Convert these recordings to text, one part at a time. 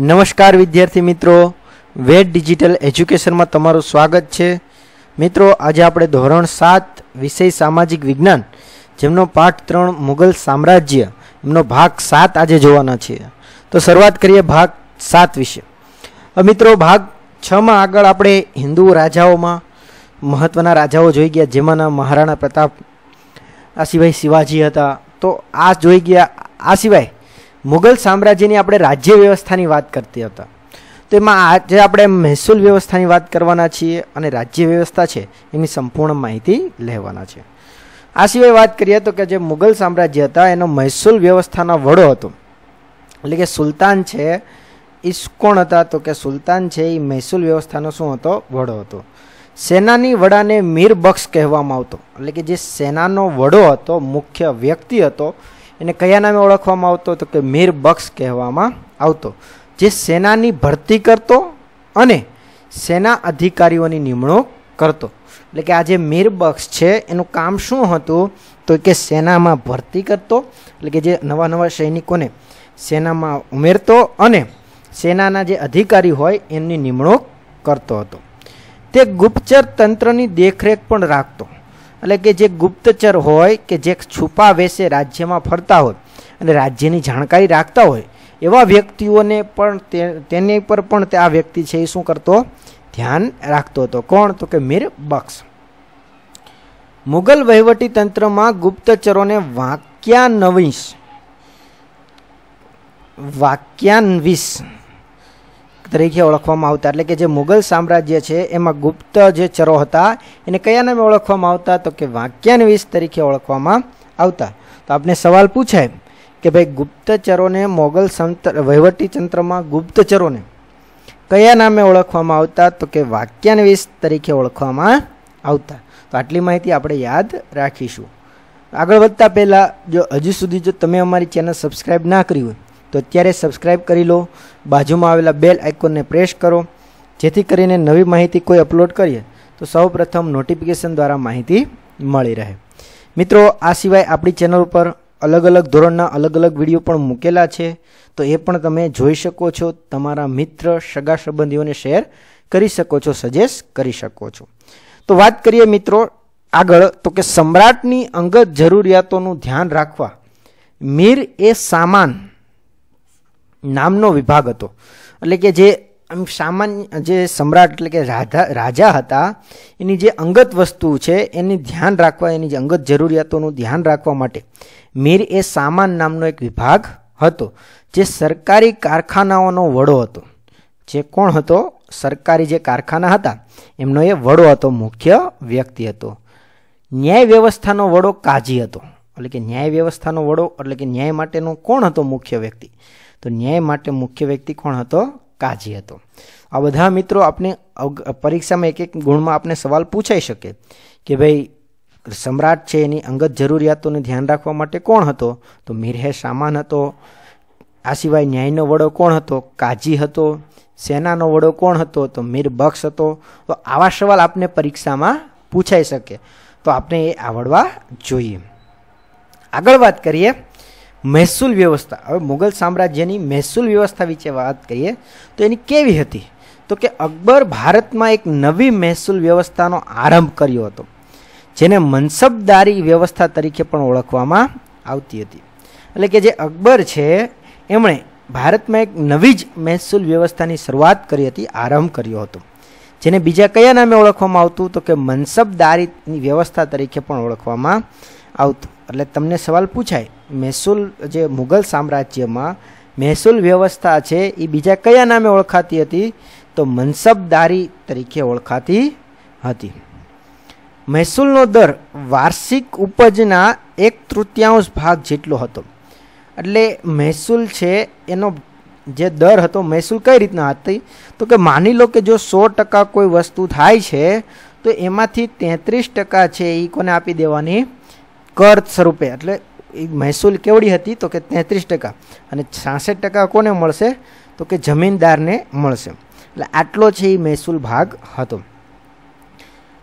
નમસ્કાર વિદ્યાર્થી મિત્રો. વેદ ડિજિટલ એજ્યુકેશનમાં તમારું સ્વાગત છે. મિત્રો, આજે આપણે ધોરણ સાત, વિષય સામાજિક વિજ્ઞાન, જેમનો પાઠ ત્રણ મુઘલ સામ્રાજ્ય, એમનો ભાગ સાત આજે જોવાના છીએ. તો શરૂઆત કરીએ ભાગ સાત વિશે. મિત્રો, ભાગ છમાં આગળ આપણે હિન્દુ રાજાઓમાં મહત્ત્વના રાજાઓ જોઈ ગયા, જેમાંના મહારાણા પ્રતાપ, આ સિવાય શિવાજી હતા. તો આ જોઈ ગયા, આ સિવાય મુઘલ સામ્રાજ્યની આપણે રાજ્ય વ્યવસ્થાની વાત કરતી હતા. તો એમાં આજે આપણે મહેસૂલ વ્યવસ્થાની વાત કરવાના છીએ અને રાજ્ય વ્યવસ્થા છે એની સંપૂર્ણ માહિતી લેવાના છે. આ સિવાય વાત કરીએ તો કે જે મુગલ સામ્રાજ્ય હતા, એનો મહેસૂલ વ્યવસ્થાનો વડો હતો. એટલે કે સુલતાન છે એ કોણ હતા? તો કે સુલતાન છે એ મહેસૂલ વ્યવસ્થાનો શું હતો? વડો હતો. સેનાની વડાને મીર બક્ષ કહેવામાં આવતો. એટલે કે જે સેનાનો વડો હતો, મુખ્ય વ્યક્તિ હતો એને કયા નામે ઓળખવામાં આવતો તો કે મીર બક્ષ કહેવામાં આવતો. જે સેનાની ભરતી કરતો અને સેના અધિકારીઓની નિમણૂક કરતો. એટલે કે આ જે મીર બક્ષ છે, એનું કામ શું હતું? તો કે સેનામાં ભરતી કરતો, એટલે કે જે નવા નવા સૈનિકોને સેનામાં ઉમેરતો અને સેનાના જે અધિકારી હોય, એમની નિમણૂક કરતો હતો. તે ગુપ્તચર તંત્રની દેખરેખ પણ રાખતો. એટલે કે જે ગુપ્તચર હોય કે જે છુપા વેશે રાજ્યમાં ફરતા હોય અને રાજ્યની જાણકારી રાખતા હોય, એવા વ્યક્તિઓને પણ તેની પર પણ તે આ વ્યક્તિ છે એ શું કરતો? ધ્યાન રાખતો હતો. કોણ? તો કે મીર બક્ષ. મુગલ વહીવટી તંત્રમાં ગુપ્તચરોને વાક્યાનવીશ વાક્યાન્વિશ તરીકે ઓળખવામાં આવતા. એટલે કે જે મુગલ સામ્રાજ્ય છે, એમાં ગુપ્ત જે ચરો હતા, એને કયા નામે ઓળખવામાં આવતા? તો કે વાક્યાન્વિશ તરીકે ઓળખવામાં આવતા. તો આપણે સવાલ પૂછાય કે ભાઈ ગુપ્તચરોને મોગલ સંત વહીવટીતંત્રમાં ગુપ્તચરોને કયા નામે ઓળખવામાં આવતા? તો કે વાક્યાન્વિશ તરીકે ઓળખવામાં આવતા. તો આટલી માહિતી આપણે યાદ રાખીશું. આગળ વધતા પહેલાં જો હજુ સુધી જો તમે અમારી ચેનલ સબસ્ક્રાઈબ ના કરી હોય તો અત્યારે સબસ્ક્રાઈબ કરી લો, બાજુમાં આવેલા બેલ આઇકોનને પ્રેસ કરો, જેથી કરીને નવી માહિતી કોઈ અપલોડ કરીએ, તો સૌ પ્રથમ નોટિફિકેશન દ્વારા માહિતી મળી રહે. મિત્રો, આ સિવાય આપણી ચેનલ ઉપર અલગ અલગ ધોરણના અલગ અલગ વીડિયો પણ મૂકેલા છે, તો એ પણ તમે જોઈ શકો છો, તમારા મિત્ર, સગા સંબંધીઓને શેર કરી શકો છો સજેસ્ટ કરી શકો છો. તો વાત કરીએ મિત્રો આગળ, તો કે સમ્રાટની અંગત જરૂરિયાતોનું ધ્યાન રાખવા. મીર એ સામાન નામનો વિભાગ હતો. એટલે કે જે આમ સામાન્ય, જે સમ્રાટ એટલે કે રાધા, રાજા હતા, એની જે અંગત વસ્તુ છે, એની ધ્યાન રાખવા, એની જે અંગત જરૂરિયાતોનું ધ્યાન રાખવા માટે મીર એ સામાન નામનો એક વિભાગ હતો, જે સરકારી કારખાનાઓનો વડો હતો. જે કોણ હતો? સરકારી જે કારખાના હતા, એમનો એ વડો હતો, મુખ્ય વ્યક્તિ હતો. ન્યાય વ્યવસ્થાનો વડો કાજી હતો. એટલે કે ન્યાય વ્યવસ્થાનો વડો, એટલે કે ન્યાય માટેનો કોણ હતો? મુખ્ય વ્યક્તિ. તો ન્યાય માટે મુખ્ય વ્યક્તિ કોણ હતો? કાજી હતો. આ બધા મિત્રો આપણે પરીક્ષામાં એક એક ગુણમાં આપણે સવાલ પૂછાઈ શકે કે ભાઈ, સમ્રાટ છે એની અંગત જરૂરિયાતોને ધ્યાન રાખવા માટે કોણ હતો? તો મિરહે સામાન હતો, આ સિવાય ન્યાયનો વડો કોણ હતો? કાજી હતો, સેનાનો વડો કોણ હતો? તો મીર બક્ષ હતો. તો આવા સવાલ આપને પરીક્ષામાં પૂછાઈ શકે. તો આપણે એ આવડવા જોઈએ. આગળ વાત કરીએ. મહેસૂલ વ્યવસ્થા. હવે મુઘલ સામ્રાજ્યની મહેસૂલ વ્યવસ્થા વિશે વાત કરીએ, તો એની કેવી હતી? તો કે અકબર ભારતમાં એક નવી મહેસૂલ વ્યવસ્થાનો આરંભ કર્યો હતો, જેને મનસબદારી વ્યવસ્થા તરીકે પણ ઓળખવામાં આવતી હતી. એટલે કે જે અકબર છે, એમણે ભારતમાં એક નવી જ મહેસૂલ વ્યવસ્થાની શરૂઆત કરી હતી, આરંભ કર્યો હતો. જેને બીજા કયા નામે ઓળખવામાં આવતું? તો કે મનસબદારીની વ્યવસ્થા તરીકે પણ ઓળખવામાં આવતું. એટલે તમને સવાલ પૂછાય મહેસૂલ જે મુઘલ સામ્રાજ્યમાં મહેસૂલ વ્યવસ્થા છે એ બીજા કયા નામે ઓળખાતી હતી? તો મનસબદારી તરીકે ઓળખાતી હતી. મહેસૂલનો દર વાર્ષિક ઉપજના એક તૃતીયાંશ ભાગ જેટલો હતો. એટલે મહેસૂલ છે, એનો જે દર હતો, મહેસૂલ કઈ રીતના હતી? તો કે માની લો કે જો સો ટકા કોઈ વસ્તુ થાય છે, તો એમાંથી તેત્રીસ ટકા છે એ કોને આપી દેવાની? કર સ્વરૂપે. એટલે એ મહેસૂલ કેવડી હતી તો કે તેત્રીસ ટકા. અને છાસઠ ટકા કોને મળશે? તો કે જમીનદારને મળશે. એટલે આટલો છે એ મહેસૂલ ભાગ હતો.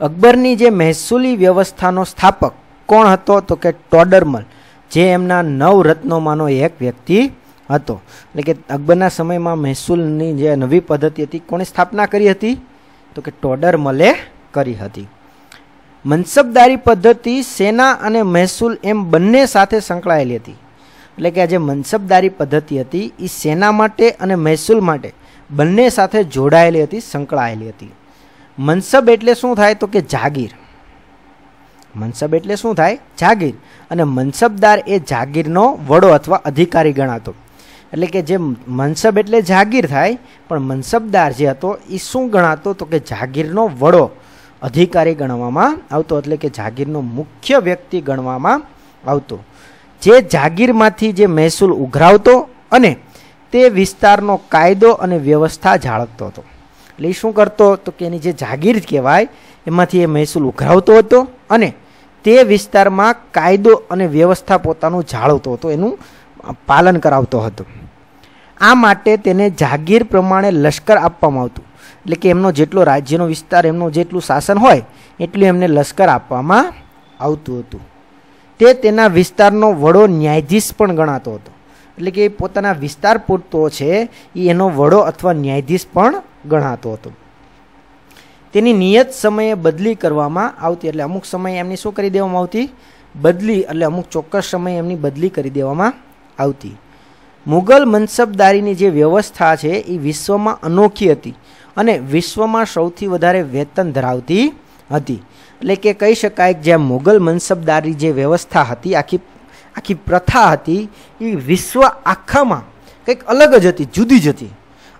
અકબરની જે મહેસૂલી વ્યવસ્થાનો સ્થાપક કોણ હતો? તો કે ટોડરમલ, જે એમના નવ રત્નોમાંનો એક વ્યક્તિ હતો. એટલે કે અકબરના સમયમાં મહેસૂલની જે નવી પદ્ધતિ હતી, કોણે સ્થાપના કરી હતી? તો કે ટોડરમલે કરી હતી. મનસબદારી પદ્ધતિ સેના અને મહેસૂલ એમ બંને સાથે સંકળાયેલી હતી. એટલે કે આ જે મનસબદારી પદ્ધતિ હતી એ સેના માટે અને મહેસૂલ માટે બંને સાથે જોડાયેલી હતી, સંકળાયેલી હતી. મનસબ એટલે શું થાય તો કે જાગીર. મનસબ એટલે શું થાય? જાગીર. અને મનસબદાર એ જાગીરનો વડો અથવા અધિકારી ગણાતો. એટલે કે જે મનસબ એટલે જાગીર થાય, પણ મનસબદાર જે હતો એ શું ગણાતો તો કે જાગીરનો વડો અધિકારી ગણવામાં આવતો, એટલે કે જાગીરનો મુખ્ય વ્યક્તિ ગણવામાં આવતો. જે જાગીરમાંથી જે મહેસૂલ ઉઘરાવતો અને તે વિસ્તારનો કાયદો અને વ્યવસ્થા જાળવતો હતો. એટલે એ શું કરતો? તો કે એની જે જાગીર કહેવાય, એમાંથી એ મહેસૂલ ઉઘરાવતો હતો અને તે વિસ્તારમાં કાયદો અને વ્યવસ્થા પોતાનું જાળવતો હતો, એનું પાલન કરાવતો હતો. આ માટે તેને જાગીર પ્રમાણે લશ્કર આપવામાં આવતું. એટલે કે એમનો જેટલો રાજ્યનો વિસ્તાર, એમનું જેટલું શાસન હોય, એટલું એમને લશ્કર આપવામાં આવતું હતું. તે તેના વિસ્તારનો વડો ન્યાયાધીશ પણ ગણાતો હતો. એટલે કે પોતાના વિસ્તાર પૂરતો છે, એ એનો વડો અથવા ન્યાયાધીશ પણ ગણાતો હતો. તેની નિયત સમયે બદલી કરવામાં આવતી, એટલે અમુક સમયે એમની શું કરી દેવામાં આવતી? બદલી, એટલે અમુક ચોક્કસ સમયે એમની બદલી કરી દેવામાં આવતી. મુગલ મનસબદારીની જે વ્યવસ્થા છે એ વિશ્વમાં અનોખી હતી અને વિશ્વમાં સૌથી વધારે વેતન ધરાવતી હતી. એટલે કે કહી શકાય કે મુગલ મનસબદારી જે વ્યવસ્થા હતી, આખી આખી પ્રથા હતી, એ વિશ્વ આખામાં કંઈક અલગ જ હતી, જુદી જ હતી.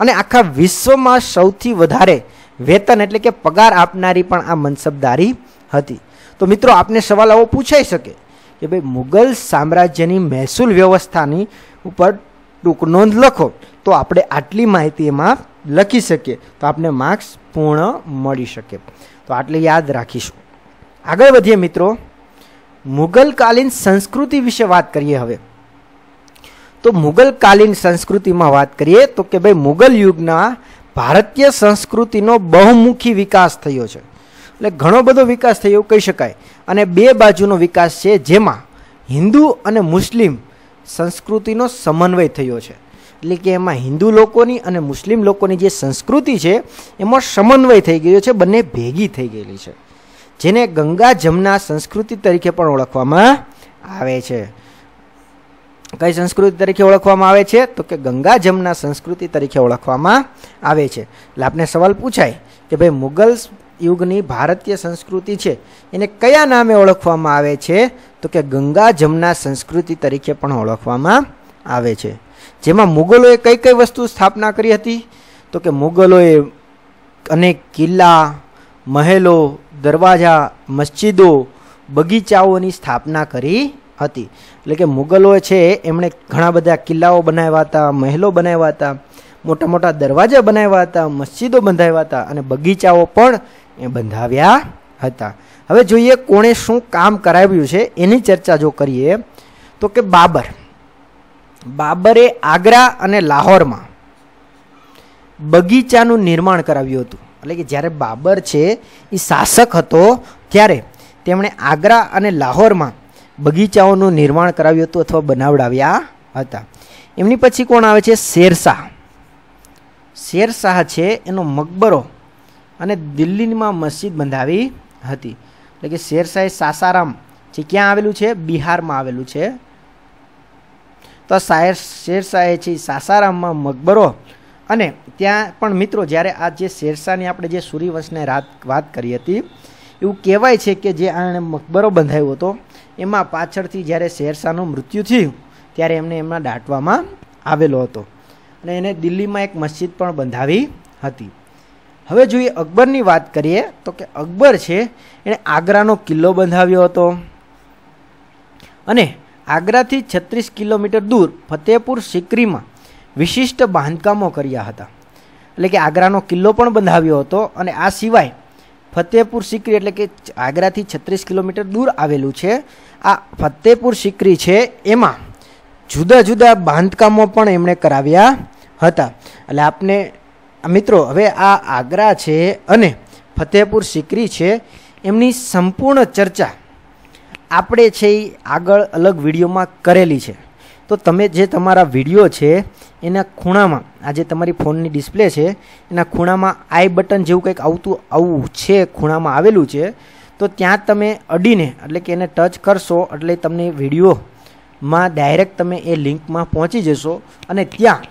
અને આખા વિશ્વમાં સૌથી વધારે વેતન એટલે કે પગાર આપનારી પણ આ મનસબદારી હતી. તો મિત્રો, આપને સવાલ આવો પૂછાઈ શકે કે ભાઈ મુગલ સામ્રાજ્યની મહેસૂલ વ્યવસ્થાની ઉપર ટૂંક નોંધ લખો, તો આપણે આટલી માહિતી એમાં લખી શકીએ, તો આપને માર્ક્સ પૂર્ણ મળી શકે. તો આટલે યાદ રાખીશું. આગળ વધીએ મિત્રો. મુગલકાલીન સંસ્કૃતિ વિશે વાત કરીએ હવે. તો મુગલકાલીન સંસ્કૃતિમાં વાત કરીએ, તો કે ભાઈ મુગલ યુગના ભારતીય સંસ્કૃતિનો બહુમુખી વિકાસ થયો છે. એટલે ઘણો બધો વિકાસ થયો કહી શકાય. અને બે બાજુનો વિકાસ છે, જેમાં હિન્દુ અને મુસ્લિમ સંસ્કૃતિનો સમન્વય થયો છે. એટલે કે એમાં હિન્દુ લોકોની અને મુસ્લિમ લોકોની જે સંસ્કૃતિ છે, એમાં સમન્વય થઈ ગયો છે, બંને ભેગી થઈ ગયેલી છે. જેને ગંગા જમના સંસ્કૃતિ તરીકે પણ ઓળખવામાં આવે છે. કઈ સંસ્કૃતિ તરીકે ઓળખવામાં આવે છે? તો કે ગંગા જમના સંસ્કૃતિ તરીકે ઓળખવામાં આવે છે. એટલે આપને સવાલ પૂછાય કે ભાઈ મુગલ યુગની ભારતીય સંસ્કૃતિ છે. એને કયા નામે ઓળખવામાં આવે છે? તો કે ગંગા જમના સંસ્કૃતિ તરીકે પણ ઓળખવામાં આવે છે. જેમાં મુગલોએ કઈ કઈ વસ્તુ સ્થાપના કરી હતી? તો કે મુગલોએ અનેક કિલ્લા, મહેલો, દરવાજા, મસ્જિદો, બગીચાઓની સ્થાપના કરી હતી. એટલે કે મુગલો છે, એમણે ઘણા બધા કિલ્લાઓ બનાવ્યા હતા, મહેલો બનાવ્યા હતા, મોટા મોટા દરવાજા બનાવ્યા હતા, મસ્જિદો બંધાવ્યા હતા અને બગીચાઓ પણ એ બંધાવ્યા હતા. હવે જોઈએ કોણે શું કામ કરાવ્યું છે, એની ચર્ચા જો કરીએ તો કે બાબર. બાબરે આગ્રા અને લાહોરમાં બગીચાનું નિર્માણ કરાવ્યું હતું. એટલે કે જ્યારે બાબર છે, એ શાસક હતો, ત્યારે તેમણે આગ્રા અને લાહોરમાં બગીચાઓનું નિર્માણ કરાવ્યું હતું અથવા બનાવડાવ્યા હતા. એમની પછી કોણ આવે છે? શેરશાહ. શેરશાહ છે, એનો મકબરો અને દિલ્હીમાં મસ્જિદ બંધાવી હતી. એટલે કે શેરશાહે સાસારામ જે ક્યાં આવેલું છે? બિહારમાં આવેલું છે. તો શાયર શેરશાહે છે સાસારામમાં મકબરો અને ત્યાં પણ મિત્રો જ્યારે આ જે શેરશાહની આપણે જે સૂર્યવંશને રાત, વાત કરી હતી, એવું કહેવાય છે કે જે આણે મકબરો બંધાયો હતો, એમાં પાછળથી જ્યારે શેરશાહનું મૃત્યુ થયું, ત્યારે એમને એમના દાટવામાં આવેલો હતો. અને એને દિલ્હીમાં એક મસ્જિદ પણ બંધાવી હતી. હવે જોઈએ અકબરની વાત કરીએ, તો કે અકબર છે, એણે આગ્રાનો કિલ્લો બંધાવ્યો હતો. અને આગ્રાથી છત્રીસ કિલોમીટર દૂર ફતેહપુર સિકરીમાં વિશિષ્ટ બાંધકામો કર્યા હતા. એટલે કે આગ્રાનો કિલ્લો પણ બંધાવ્યો હતો અને આ સિવાય ફતેહપુર સિકરી એટલે કે આગ્રાથી છત્રીસ કિલોમીટર દૂર આવેલું છે. આ ફતેહપુર સિકરી છે, એમાં જુદા જુદા બાંધકામો પણ એમણે કરાવ્યા હતા. એટલે આપને મિત્રો, હવે આ આગ્રા છે અને ફતેહપુર સિકરી છે, એમની સંપૂર્ણ ચર્ચા આપણે છે એ આગળ અલગ વિડીયોમાં કરેલી છે. તો તમે જે તમારા વીડિયો છે, એના ખૂણામાં, આ જે તમારી ફોનની ડિસ્પ્લે છે, એના ખૂણામાં આઈ બટન જેવું કંઈક આવતું, આવું છે, ખૂણામાં આવેલું છે, તો ત્યાં તમે અડીને, એટલે કે એને ટચ કરશો, એટલે તમને વિડીયોમાં ડાયરેક્ટ તમે એ લિંકમાં પહોંચી જશો અને ત્યાં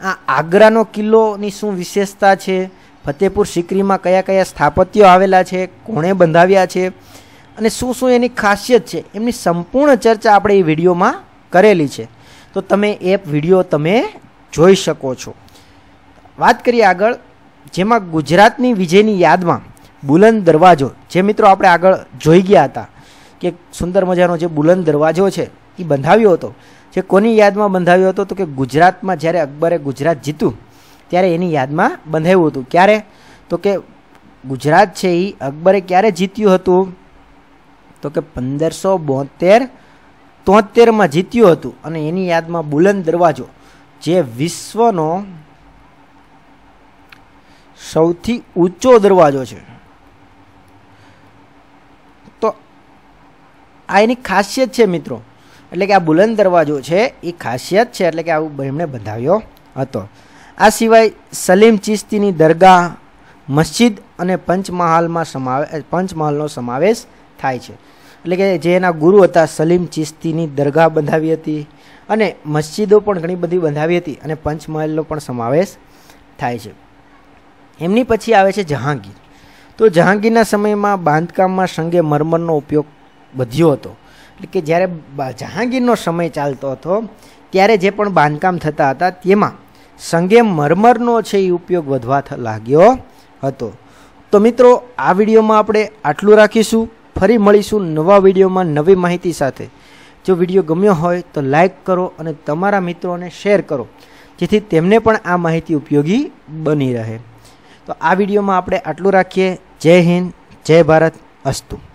આ આગ્રાનો કિલ્લોની શું વિશેષતા છે? ફતેપુર સિકરીમાં કયા કયા સ્થાપત્યો આવેલા છે? કોણે બંધાવ્યા છે? અને શું શું એની ખાસિયત છે? એમની સંપૂર્ણ ચર્ચા આપણે એ વિડીયોમાં કરેલી છે. તો તમે એ વીડિયો તમે જોઈ શકો છો. વાત કરીએ આગળ, જેમાં ગુજરાતની વિજયની યાદમાં બુલંદ દરવાજો, જે મિત્રો આપણે આગળ જોઈ ગયા હતા કે સુંદર મજાનો જે બુલંદ દરવાજો છે, એ બંધાવ્યો હતો. જે કોની યાદમાં બંધાવ્યો હતો તો કે ગુજરાતમાં જ્યારે અકબરે ગુજરાત જીતું, ત્યારે એની યાદમાં બંધાવ્યું હતું. ક્યારે? તો કે ગુજરાત છે એ અકબરે ક્યારે જીત્યું હતું? તો કે પંદરસો બોતેર તોતેરમાં જીત્યું હતું અને એની યાદમાં બુલંદ દરવાજો, જે વિશ્વનો સૌથી ઊંચો દરવાજો છે. તો આ એની ખાસિયત છે મિત્રો. એટલે કે આ બુલંદ દરવાજો છે, એ ખાસિયત છે એટલે કે આવું એમણે બંધાવ્યો હતો. આ સિવાય સલીમ ચિસ્તીની દરગાહ, મસ્જિદ અને પંચમહાલમાં સમાવે પંચમહાલનો સમાવેશ થાય છે. એટલે કે જે એના ગુરુ હતા, સલીમ ચિસ્તીની દરગાહ બંધાવી હતી અને મસ્જિદો પણ ઘણી બધી બંધાવી હતી અને પંચમહાલનો પણ સમાવેશ થાય છે. એમની પછી આવે છે જહાંગીર. તો જહાંગીરના સમયમાં બાંધકામમાં સંગે મરમરનો ઉપયોગ વધ્યો હતો. એટલે કે જ્યારે જહાંગીરનો સમય ચાલતો હતો, ત્યારે જે પણ બાંધકામ થતા હતા, તેમાં સંગે મરમરનો છે એ ઉપયોગ વધવા લાગ્યો હતો. તો મિત્રો, આ વિડીયોમાં આપણે આટલું રાખીશું. ફરી મળીશું નવા વિડીયોમાં નવી માહિતી સાથે. જો વીડિયો ગમ્યો હોય, તો લાઈક કરો અને તમારા મિત્રોને શેર કરો, જેથી તેમને પણ આ માહિતી ઉપયોગી બની રહે. તો આ વિડીયોમાં આપણે આટલું રાખીએ. જય હિન્દ, જય ભારત, અસ્તુ.